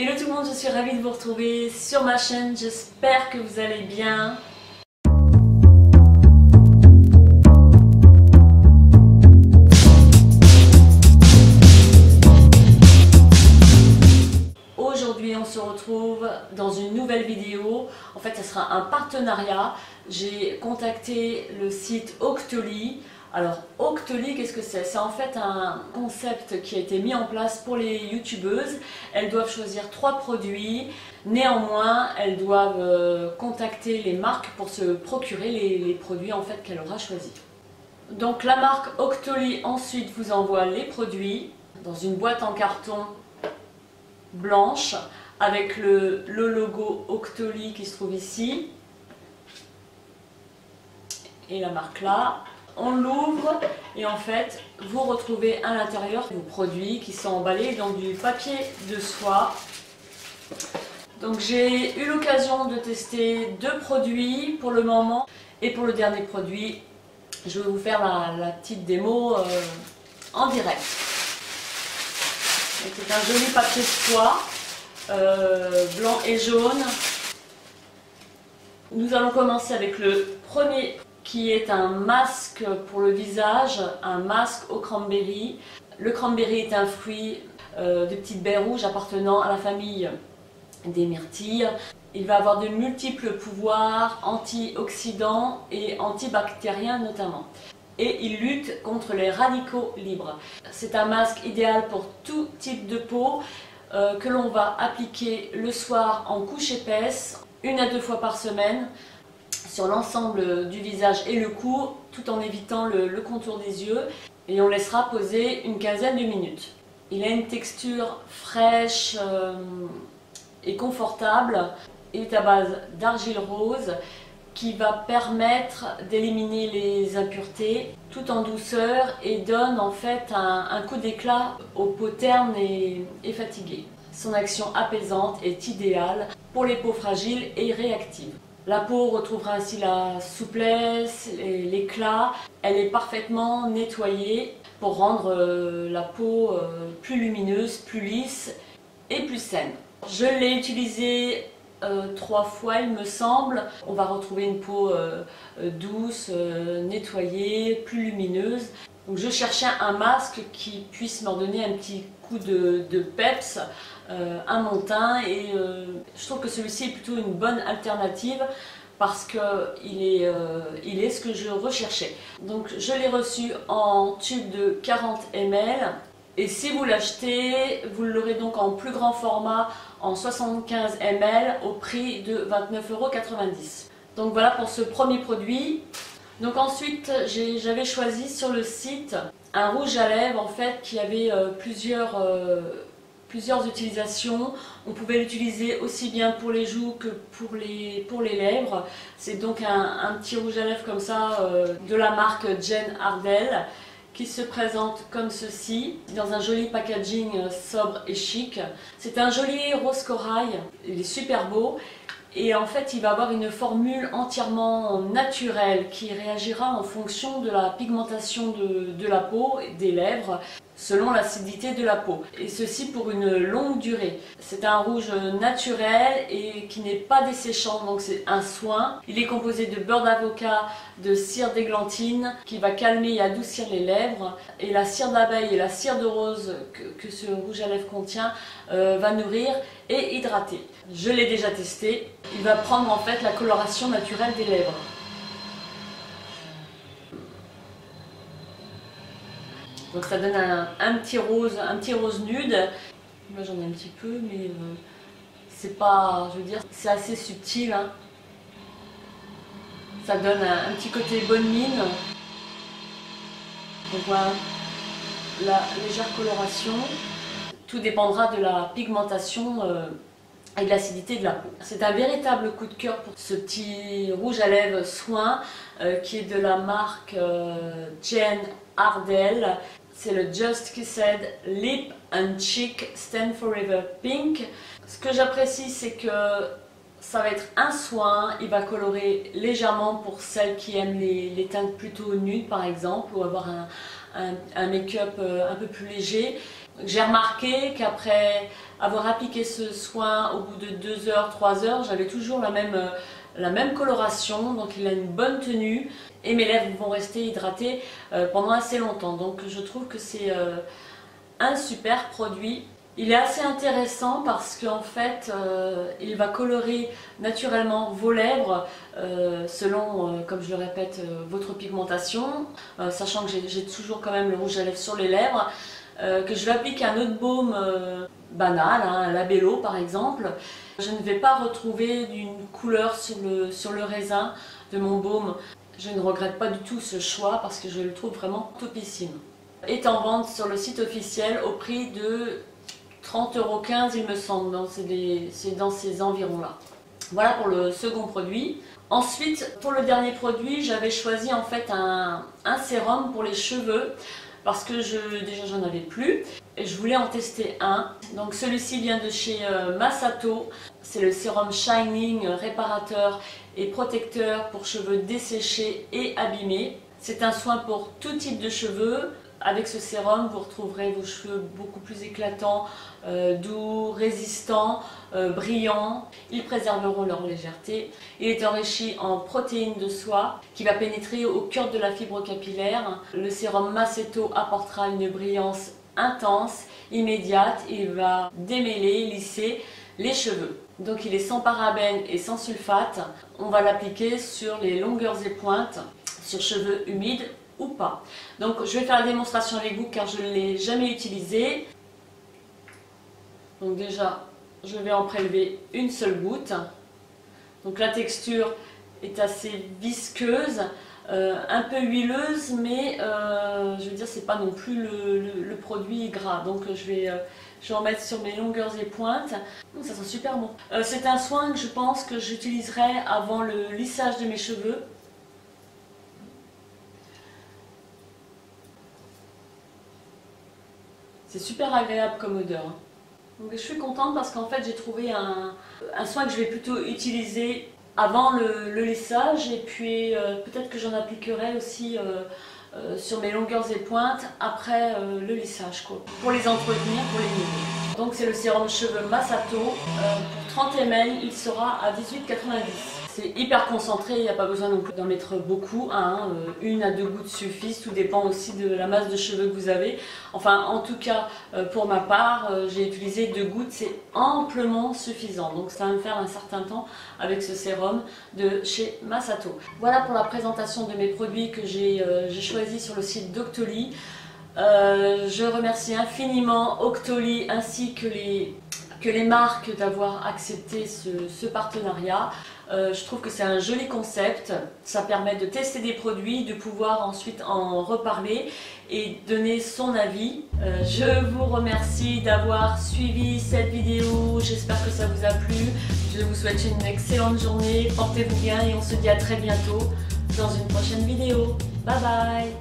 Hello tout le monde, je suis ravie de vous retrouver sur ma chaîne, j'espère que vous allez bien. Aujourd'hui on se retrouve dans une nouvelle vidéo, en fait ce sera un partenariat, j'ai contacté le site Octoly alors Octoly, qu'est-ce que c'est? C'est en fait un concept qui a été mis en place pour les youtubeuses. Elles doivent choisir trois produits. Néanmoins, elles doivent euh, contacter les marques pour se procurer les, produits en fait qu'elle aura choisis. Donc la marque Octoly ensuite vous envoie les produits dans une boîte en carton blanche avec le, logo Octoly qui se trouve ici et la marque là on l'ouvre et en fait vous retrouvez à l'intérieur vos produits qui sont emballés dans du papier de soie. Donc j'ai eu l'occasion de tester deux produits pour le moment et pour le dernier produit je vais vous faire la, petite démo euh, en direct. C'est un joli papier de soie euh, blanc et jaune. Nous allons commencer avec le premier qui est un masque pour le visage, un masque au cranberry. Le cranberry est un fruit euh, de petites baies rouges appartenant à la famille des myrtilles. Il va avoir de multiples pouvoirs antioxydants et antibactériens notamment. Et il lutte contre les radicaux libres. C'est un masque idéal pour tout type de peau euh, que l'on va appliquer le soir en couche épaisse, une à deux fois par semaine sur l'ensemble du visage et le cou, tout en évitant le, contour des yeux. Et on laissera poser une quinzaine de minutes. Il a une texture fraîche euh, et confortable. Il est à base d'argile rose qui va permettre d'éliminer les impuretés tout en douceur et donne en fait un, coup d'éclat aux peaux ternes et, et fatiguées. Son action apaisante est idéale pour les peaux fragiles et réactives. La peau retrouvera ainsi la souplesse, l'éclat. Elle est parfaitement nettoyée pour rendre euh, la peau euh, plus lumineuse, plus lisse et plus saine. Je l'ai utilisé euh, trois fois il me semble. On va retrouver une peau douce, nettoyée, plus lumineuse. Je cherchais un masque qui puisse me donner un petit de, peps, euh, un montin et euh, je trouve que celui-ci est plutôt une bonne alternative parce qu'il est, euh, il est ce que je recherchais. Donc je l'ai reçu en tube de 40 ml et si vous l'achetez, vous l'aurez donc en plus grand format en 75 ml au prix de 29,90€. Donc voilà pour ce premier produit. Donc ensuite, j'avais choisi sur le site un rouge à lèvres en fait qui avait euh, plusieurs, euh, plusieurs utilisations. On pouvait l'utiliser aussi bien pour les joues que pour les, pour les lèvres. C'est donc un, petit rouge à lèvres comme ça euh, de la marque Jen Ardell qui se présente comme ceci, dans un joli packaging sobre et chic. C'est un joli rose corail, il est super beau et en fait, il va avoir une formule entièrement naturelle qui réagira en fonction de la pigmentation de, la peau, des lèvres, selon l'acidité de la peau. Et ceci pour une longue durée. C'est un rouge naturel et qui n'est pas desséchant, donc c'est un soin. Il est composé de beurre d'avocat, de cire d'églantine qui va calmer et adoucir les lèvres. Et la cire d'abeille et la cire de rose que, ce rouge à lèvres contient euh, va nourrir et hydrater. Je l'ai déjà testé. Il va prendre en fait la coloration naturelle des lèvres. Donc ça donne un, petit rose, un petit rose nude. Moi j'en ai un petit peu, mais euh, c'est pas, je veux dire, c'est assez subtil. Hein. Ça donne un, petit côté bonne mine. On voit la légère coloration. Tout dépendra de la pigmentation euh, et de l'acidité de la peau. C'est un véritable coup de cœur pour ce petit rouge à lèvres soin euh, qui est de la marque Jane Ardell. C'est le Just Kissed Lip and Cheek Stand Forever Pink. Ce que j'apprécie, c'est que ça va être un soin, il va colorer légèrement pour celles qui aiment les, teintes plutôt nudes par exemple, ou avoir un, un make-up euh, un peu plus léger. J'ai remarqué qu'après avoir appliqué ce soin au bout de 2 heures, 3 heures, j'avais toujours la même, euh, la même coloration, donc il a une bonne tenue et mes lèvres vont rester hydratées euh, pendant assez longtemps. Donc je trouve que c'est euh, un super produit. Il est assez intéressant parce qu'en fait, il va colorer naturellement vos lèvres selon, comme je le répète, votre pigmentation, sachant que j'ai toujours quand même le rouge à lèvres sur les lèvres. Euh, que je vais appliquer un autre baume euh, banal, hein, un labello par exemple, je ne vais pas retrouver une couleur sur le, sur le raisin de mon baume. Je ne regrette pas du tout ce choix parce que je le trouve vraiment topissime. Est en vente sur le site officiel au prix de 30,15€ il me semble, c'est dans ces environs-là. Voilà pour le second produit. Ensuite, pour le dernier produit, j'avais choisi en fait un, un sérum pour les cheveux parce que je, déjà j'en avais plus je voulais en tester un. Donc celui-ci vient de chez euh, Masato, c'est le sérum Shining réparateur et protecteur pour cheveux desséchés et abîmés. C'est un soin pour tout type de cheveux, avec ce sérum, vous retrouverez vos cheveux beaucoup plus éclatants, euh, doux, résistants, euh, brillants. Ils préserveront leur légèreté. Il est enrichi en protéines de soie qui va pénétrer au cœur de la fibre capillaire. Le sérum Maceto apportera une brillance intense, immédiate. Il va démêler, lisser les cheveux. Donc il est sans parabènes et sans sulfate. On va l'appliquer sur les longueurs et pointes, sur cheveux humides ou pas. Donc je vais faire la démonstration avec vous car je ne l'ai jamais utilisé. Donc déjà, je vais en prélever une seule goutte. Donc la texture est assez visqueuse, euh, un peu huileuse, mais euh, je veux dire, c'est pas non plus le, produit gras. Donc je vais, euh, je vais en mettre sur mes longueurs et pointes. ça sent super bon. c'est un soin que je pense que j'utiliserai avant le lissage de mes cheveux. C'est super agréable comme odeur. Donc, je suis contente parce qu'en fait j'ai trouvé un, soin que je vais plutôt utiliser avant le, lissage et puis euh, peut-être que j'en appliquerai aussi euh, euh, sur mes longueurs et pointes après le lissage pour les entretenir, pour les nourrir. Donc c'est le sérum cheveux Masato, pour 30 ml il sera à 18,90 c'est hyper concentré, il n'y a pas besoin d'en mettre beaucoup. Hein, euh, une à deux gouttes suffisent, tout dépend aussi de la masse de cheveux que vous avez. Enfin, en tout cas, euh, pour ma part, euh, j'ai utilisé deux gouttes, c'est amplement suffisant. Donc ça va me faire un certain temps avec ce sérum de chez Masato. Voilà pour la présentation de mes produits que j'ai choisis sur le site d'Octoly. je remercie infiniment Octoly ainsi que les que les marques d'avoir accepté ce, partenariat. Euh, je trouve que c'est un joli concept, ça permet de tester des produits, de pouvoir ensuite en reparler et donner son avis. Euh, je vous remercie d'avoir suivi cette vidéo, j'espère que ça vous a plu. Je vous souhaite une excellente journée, portez-vous bien et on se dit à très bientôt dans une prochaine vidéo. Bye bye